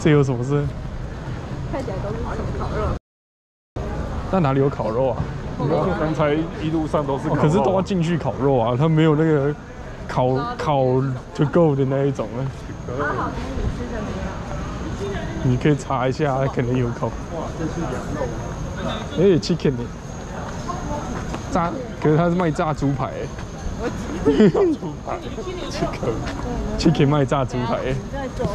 这有什么事？看起来都是烤肉。那哪里有烤肉啊？刚才一路上都是、可是都要进去烤肉啊，他没有那个烤烤就够的那一种啊。你可以查一下，可能有烤。哇，这是羊肉。哎、，chicken 呢？炸，可是他是卖炸猪排。炸猪排。chicken，chicken 卖炸猪排。在走路